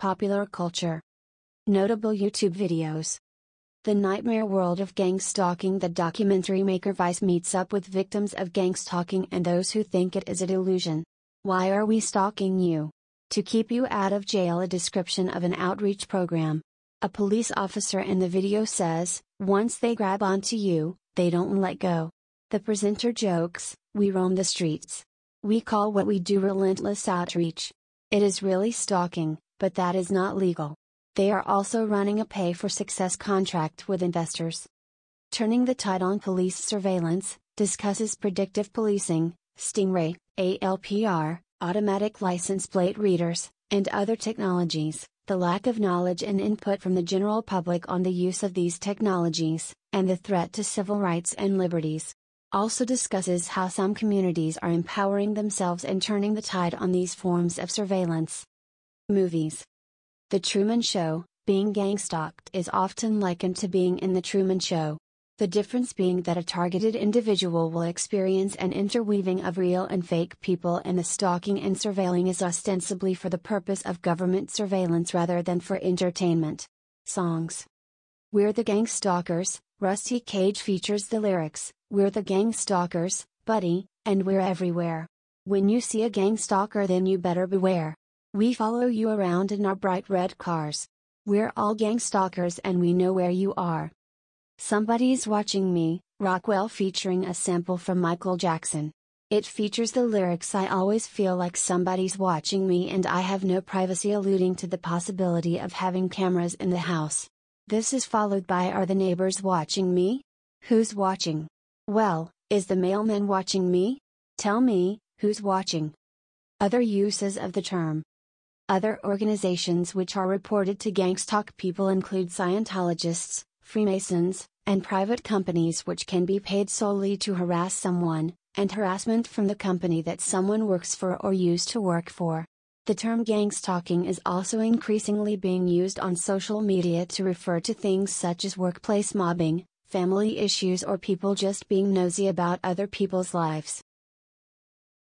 Popular culture. Notable YouTube videos. The Nightmare World of Gang Stalking The documentary maker Vice meets up with victims of gang stalking and those who think it is a delusion. Why are we stalking you? To keep you out of jail, a description of an outreach program. A police officer in the video says, once they grab onto you, they don't let go. The presenter jokes, we roam the streets. We call what we do relentless outreach. It is really stalking, but that is not legal. They are also running a pay for success contract with investors. Turning the tide on police surveillance, discusses predictive policing, Stingray, ALPR, automatic license plate readers, and other technologies, the lack of knowledge and input from the general public on the use of these technologies, and the threat to civil rights and liberties. Also discusses how some communities are empowering themselves and turning the tide on these forms of surveillance. Movies the Truman Show, being gang stalked is often likened to being in The Truman Show. The difference being that a targeted individual will experience an interweaving of real and fake people, and the stalking and surveilling is ostensibly for the purpose of government surveillance rather than for entertainment. Songs We're the Gang Stalkers, Rusty Cage features the lyrics We're the Gang Stalkers, Buddy, and we're everywhere. When you see a gang stalker, then you better beware. We follow you around in our bright red cars. We're all gang stalkers and we know where you are. Somebody's Watching Me, Rockwell featuring a sample from Michael Jackson. It features the lyrics I always feel like somebody's watching me and I have no privacy, alluding to the possibility of having cameras in the house. This is followed by Are the neighbors watching me? Who's watching? Well, is the mailman watching me? Tell me, who's watching? Other uses of the term other organizations which are reported to gangstalk people include Scientologists, Freemasons, and private companies which can be paid solely to harass someone, and harassment from the company that someone works for or used to work for. The term gangstalking is also increasingly being used on social media to refer to things such as workplace mobbing, family issues, or people just being nosy about other people's lives.